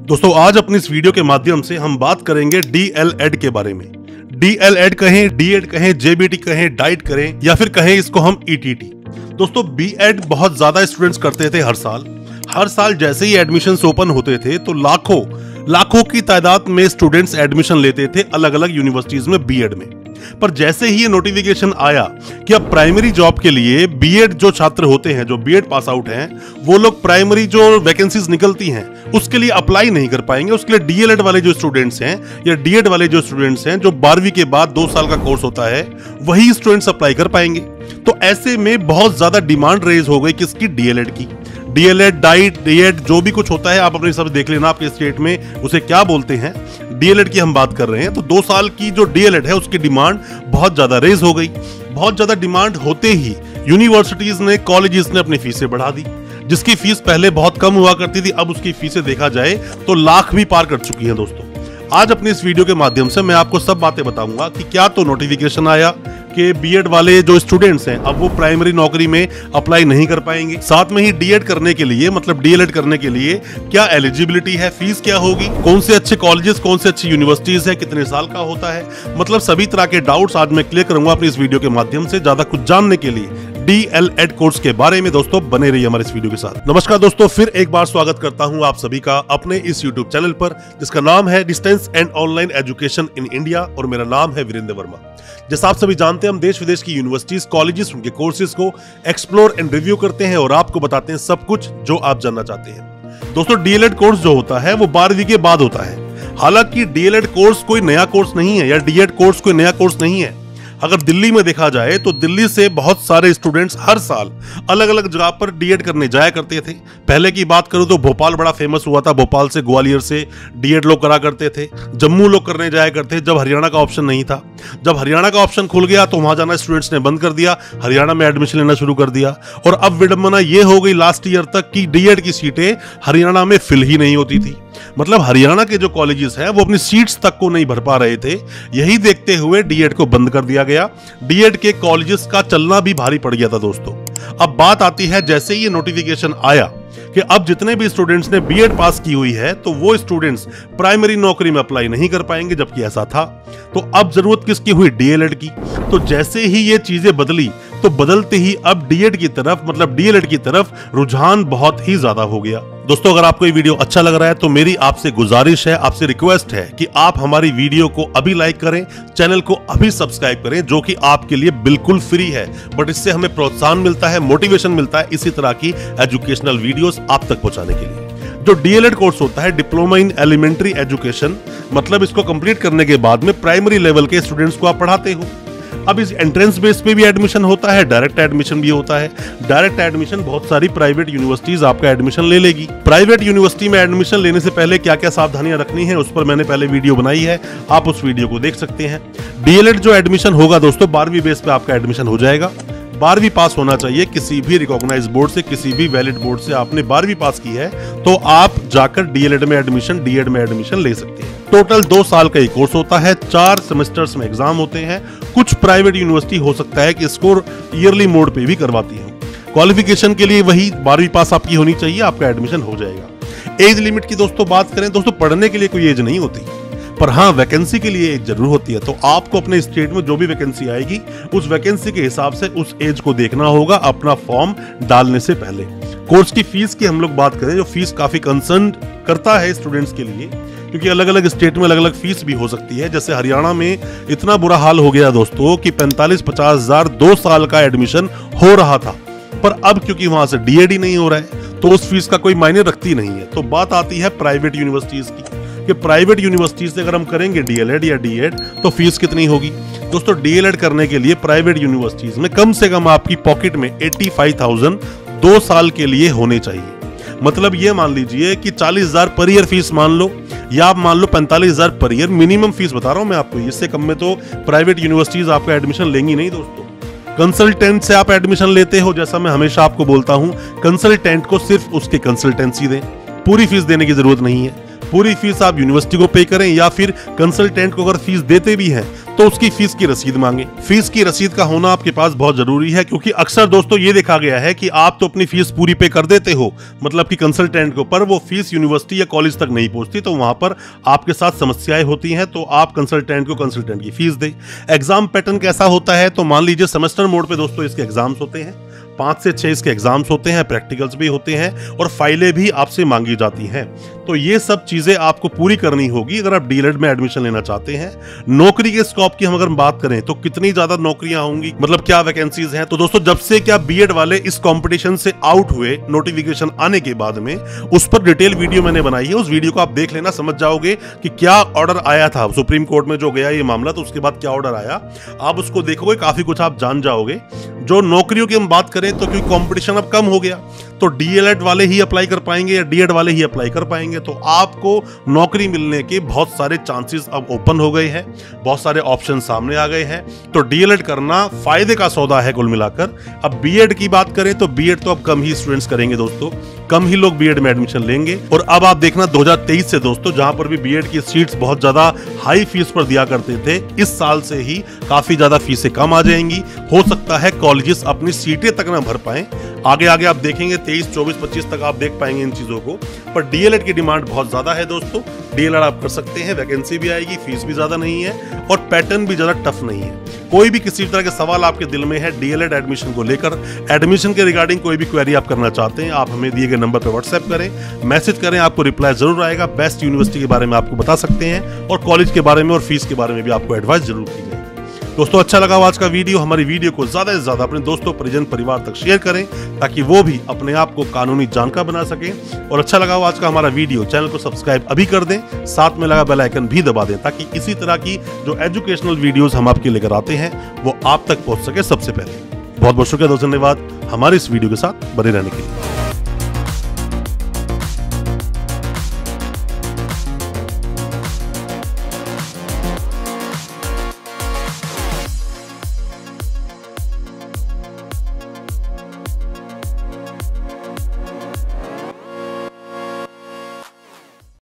दोस्तों, आज अपनी इस वीडियो के माध्यम से हम बात करेंगे डी एल एड के बारे में। डी एल एड कहें डी एड कहें जेबीटी कहें डाइट करें, या फिर कहें इसको हम ईटीटी दोस्तों बी एड बहुत ज़्यादा स्टूडेंट्स करते थे हर साल। हर साल जैसे ही एडमिशन ओपन होते थे तो लाखों लाखों की तादाद में स्टूडेंट्स एडमिशन लेते थे अलग अलग यूनिवर्सिटीज में बी में। पर जैसे ही ये नोटिफिकेशन आया कि अब प्राइमरी जॉब के लिए बीएड जो छात्र होते हैं, जो बीएड पास आउट हैं, वो लोग प्राइमरी जो वैकेंसीज निकलती हैं, उसके लिए अप्लाई नहीं कर पाएँगे। उसके लिए डीएलएड वाले जो स्टूडेंट्स हैं, या डीएड वाले जो स्टूडेंट्स हैं, जो बारहवीं के बाद दो साल का कोर्स होता है, वही स्टूडेंट्स अप्लाई कर पाएँगे। तो ऐसे में बहुत ज़्यादा डिमांड रेज हो गई किसकी? डीएलएड की। डीएलएड डाइट डीएड जो भी कुछ होता है, आप अपने हिसाब से देख लेना, आपके स्टेट में उसे क्या बोलते हैं। डीएलएड की हम बात कर रहे हैं तो दो साल की जो डीएलएड है, उसकी डिमांड बहुत ज़्यादा रेज हो गई। बहुत ज़्यादा डिमांड होते ही यूनिवर्सिटीज ने कॉलेजेस ने अपनी फीसें बढ़ा दी, जिसकी फ़ीस पहले बहुत कम हुआ करती थी, अब उसकी फीसें देखा जाए तो लाख भी पार कर चुकी है दोस्तों। आज अपने इस वीडियो के माध्यम से मैं आपको सब बातें बताऊँगा कि क्या तो नोटिफिकेशन आया कि बीएड वाले जो स्टूडेंट्स हैं, अब वो प्राइमरी नौकरी में अप्लाई नहीं कर पाएँगे। साथ में ही डीएड करने के लिए मतलब डीएलएड करने के लिए, क्या एलिजिबिलिटी है फ़ीस क्या होगी? कौन से अच्छे कॉलेजेस कौन से अच्छी यूनिवर्सिटीज है, कितने साल का होता है? मतलब सभी तरह के डाउट्स आज मैं क्लियर करूँगा अपनी इस वीडियो के माध्यम से। ज़्यादा कुछ जानने के लिए डी एल एड कोर्स के बारे में दोस्तों बने रहिए हमारे इस वीडियो के साथ। नमस्कार दोस्तों, फिर एक बार स्वागत करता हूँ आप सभी का अपने इस यूट्यूब चैनल पर, जिसका नाम है distance and online education in India और मेरा नाम है वीरेंद्र वर्मा। जैसा आप सभी जानते हैं, हम देश विदेश की यूनिवर्सिटीज कॉलेजेस उनके कोर्सेज को एक्सप्लोर एंड रिव्यू करते हैं और आपको बताते हैं सब कुछ जो आप जानना चाहते हैं। दोस्तों डीएलएड कोर्स जो होता है, वो बारहवीं के बाद होता है। हालाँकि डीएलएड कोर्स कोई नया कोर्स नहीं है या डीएड कोर्स कोई नया कोर्स नहीं है। अगर दिल्ली में देखा जाए तो दिल्ली से बहुत सारे स्टूडेंट्स हर साल अलग अलग जगह पर डीएड करने जाया करते थे। पहले की बात करूँ तो भोपाल बड़ा फ़ेमस हुआ था। भोपाल से ग्वालियर से डीएड लोग करा करते थे। जम्मू लोग करने जाया करते जब हरियाणा का ऑप्शन नहीं था। जब हरियाणा का ऑप्शन खुल गया तो वहाँ जाना स्टूडेंट्स ने बंद कर दिया। हरियाणा में एडमिशन लेना शुरू कर दिया। और अब विडम्बना ये हो गई लास्ट ईयर तक कि डीएड की सीटें हरियाणा में फिल ही नहीं होती थी। मतलब हरियाणा के जो कॉलेजेस हैं, वो अपनी सीट्स तक को नहीं भर पा रहे थे। यही देखते हुए डीएड को बंद कर दिया गया। डीएड के कॉलेजेस का चलना भी भारी पड़ गया था दोस्तों। अब बात आती है, जैसे ही ये नोटिफिकेशन आया कि अब जितने भी स्टूडेंट्स ने बीएड पास की हुई है तो वो स्टूडेंट्स प्राइमरी नौकरी में अप्लाई नहीं कर पाएँगे, जबकि ऐसा था। तो अब ज़रूरत किसकी हुई? डीएलएड की। तो जैसे ही ये चीज़ें बदली तो बदलते ही अब डीएड की तरफ़ मतलब डीएलएड की तरफ़ रुझान बहुत ही ज़्यादा हो गया। दोस्तों, अगर आपको ये वीडियो अच्छा लग रहा है तो मेरी आपसे गुजारिश है, आपसे रिक्वेस्ट है कि आप हमारी वीडियो को अभी लाइक करें, चैनल को अभी सब्सक्राइब करें, जो कि आपके लिए बिल्कुल फ्री है। बट इससे हमें प्रोत्साहन मिलता है, मोटिवेशन मिलता है, इसी तरह की एजुकेशनल वीडियोस आप तक पहुँचाने के लिए। जो डीएलएड कोर्स होता है, डिप्लोमा इन एलिमेंट्री एजुकेशन मतलब इसको कंप्लीट करने के बाद में प्राइमरी लेवल के स्टूडेंट्स को आप पढ़ाते हो। अब इस एंट्रेंस बेस पे भी एडमिशन होता है डायरेक्ट एडमिशन भी होता है। डायरेक्ट एडमिशन बहुत सारी प्राइवेट यूनिवर्सिटीज आपका एडमिशन ले लेगी। प्राइवेट यूनिवर्सिटी में एडमिशन लेने से पहले क्या क्या सावधानियाँ रखनी है, उस पर मैंने पहले वीडियो बनाई है। आप उस वीडियो को देख सकते हैं। डीएलएड जो एडमिशन होगा दोस्तों, बारहवीं बेस पे आपका एडमिशन हो जाएगा। बारहवीं पास होना चाहिए, किसी भी रिकॉग्नाइज बोर्ड से, किसी भी वैलिड बोर्ड से आपने बारहवीं पास की है तो आप जाकर डीएलएड में एडमिशन डीएड में एडमिशन ले सकते हैं। टोटल दो साल का ये कोर्स होता है, चार सेमेस्टर्स में एग्ज़ाम होते हैं। कुछ प्राइवेट यूनिवर्सिटी हो सकता है कि स्कोर ईयरली मोड पे भी करवाती है। क्वालिफिकेशन के लिए वही बारहवीं पास आपकी होनी चाहिए, आपका एडमिशन हो जाएगा। एज लिमिट की दोस्तों बात करें, दोस्तों पढ़ने के लिए कोई एज नहीं होती। पर हाँ वैकेंसी के लिए एज ज़रूर होती है। तो आपको अपने स्टेट में जो भी वैकेंसी आएगी, उस वैकेंसी के हिसाब से उस एज को देखना होगा, अपना फॉर्म डालने से पहले। कोर्स की फ़ीस की हम लोग बात करें, जो फ़ीस काफ़ी कंसर्न करता है स्टूडेंट्स के लिए, क्योंकि अलग अलग स्टेट में अलग अलग फ़ीस भी हो सकती है। जैसे हरियाणा में इतना बुरा हाल हो गया दोस्तों कि पैंतालीस पचास हज़ार दो साल का एडमिशन हो रहा था। पर अब क्योंकि वहाँ से डीएडी नहीं हो रहा है तो उस फ़ीस का कोई मायने रखती नहीं है। तो बात आती है प्राइवेट यूनिवर्सिटीज की। कि प्राइवेट यूनिवर्सिटीज से अगर हम करेंगे डीएलएड या डीएड तो फ़ीस कितनी होगी? दोस्तों डीएलएड करने के लिए प्राइवेट यूनिवर्सिटीज में कम से कम आपकी पॉकेट में एट्टी फाइव थाउज़ेंड दो साल के लिए होने चाहिए। मतलब ये मान लीजिए कि चालीस हज़ार पर ईयर फ़ीस मान लो, या आप मान लो पैंतालीस हज़ार पर ईयर मिनिमम फ़ीस बता रहा हूँ मैं आपको, इससे कम में तो प्राइवेट यूनिवर्सिटीज आपका एडमिशन लेंगी नहीं दोस्तों। कंसल्टेंट से आप एडमिशन लेते हो, जैसा मैं हमेशा आपको बोलता हूँ कंसल्टेंट को सिर्फ़ उसके कंसल्टेंसी दें। पूरी फ़ीस देने की ज़रूरत नहीं है। पूरी फ़ीस आप यूनिवर्सिटी को पे करें या फिर कंसल्टेंट को अगर फ़ीस देते भी हैं तो उसकी फ़ीस की रसीद मांगे। फ़ीस की रसीद का होना आपके पास बहुत ज़रूरी है, क्योंकि अक्सर दोस्तों ये देखा गया है कि आप तो अपनी फ़ीस पूरी पे कर देते हो मतलब कि कंसल्टेंट को पर वो फ़ीस यूनिवर्सिटी या कॉलेज तक नहीं पहुँचती तो वहाँ पर आपके साथ समस्याएँ होती हैं तो आप कंसल्टेंट को कंसल्टेंट की फ़ीस दे। एग्ज़ाम पैटर्न कैसा होता है तो मान लीजिए सेमेस्टर मोड पे दोस्तों इसके एग्ज़ाम्स होते हैं। पाँच से छह इसके एग्ज़ाम्स होते हैं प्रैक्टिकल्स भी होते हैं और फाइलें भी आपसे मांगी जाती हैं। तो ये सब चीज़ें आपको पूरी करनी होगी अगर आप डीएलएड में एडमिशन लेना चाहते हैं। नौकरी के स्कॉप की हम अगर बात करें तो कितनी ज़्यादा नौकरियाँ होंगी? मतलब क्या वैकेंसीज हैं? तो दोस्तों, जब से क्या बीएड वाले इस कंपटीशन से आउट हुए नोटिफिकेशन आने के बाद में, उस पर डिटेल वीडियो मैंने बनाई है। उस वीडियो को आप देख लेना, समझ जाओगे कि क्या ऑर्डर आया था। सुप्रीम कोर्ट में जो गया ये मामला तो उसके बाद क्या ऑर्डर आया, आप उसको देखोगे, काफ़ी कुछ आप जान जाओगे। जो नौकरियों की हम बात करें तो क्योंकि कंपटीशन अब कम हो गया तो डीएलएड वाले ही अप्लाई कर पाएँगे या डीएड वाले ही अप्लाई कर पाएँगे? तो आपको नौकरी मिलने के बहुत सारे चांसेस अब ओपन हो गए हैं, बहुत सारे ऑप्शन सामने आ गए हैं। तो डीएलएड करना फ़ायदे का सौदा है कुल मिलाकर। अब बीएड की बात करें तो बीएड तो अब कम ही स्टूडेंट्स करेंगे दोस्तों। कम ही लोग बीएड में एडमिशन लेंगे। और अब आप देखना 2023 से दोस्तों जहाँ पर भी बीएड की सीट्स बहुत ज़्यादा हाई फ़ीस पर दिया करते थे इस साल से ही काफ़ी ज़्यादा फीसें कम आ जाएँगी। हो सकता है कॉलेजेस अपनी सीटें तक ना भर पाए। आगे आगे आप देखेंगे 23, 24, 25 तक आप देख पाएँगे इन चीज़ों को। पर डीएलएड की डिमांड बहुत ज़्यादा है दोस्तों। डीएलएड आप कर सकते हैं, वैकेंसी भी आएगी, फ़ीस भी ज़्यादा नहीं है और पैटर्न भी ज़्यादा टफ नहीं है। कोई भी किसी तरह के सवाल आपके दिल में है डीएलएड एडमिशन को लेकर एडमिशन के रिगार्डिंग कोई भी क्वेरी आप करना चाहते हैं, आप हमें दिए गए नंबर पर व्हाट्सएप करें मैसेज करें, आपको रिप्लाई ज़रूर आएगा। बेस्ट यूनिवर्सिटी के बारे में आपको बता सकते हैं और कॉलेज के बारे में और फ़ीस के बारे में भी आपको एडवाइस ज़रूर की दोस्तों अच्छा लगा आज का वीडियो। हमारी वीडियो को ज़्यादा से ज़्यादा अपने दोस्तों, परिजन, परिवार तक शेयर करें, ताकि वो भी अपने आप को कानूनी जानकार बना सके। और अच्छा लगा आज का हमारा वीडियो। चैनल को सब्सक्राइब अभी कर दें, साथ में लगा बेल आइकन भी दबा दें, ताकि इसी तरह की जो एजुकेशनल वीडियोस हम आपके लेकर आते हैं, वो आप तक पहुँच सके सबसे पहले। बहुत बहुत शुक्रिया, दोस्तों, धन्यवाद हमारे इस वीडियो के साथ बने रहने के लिए।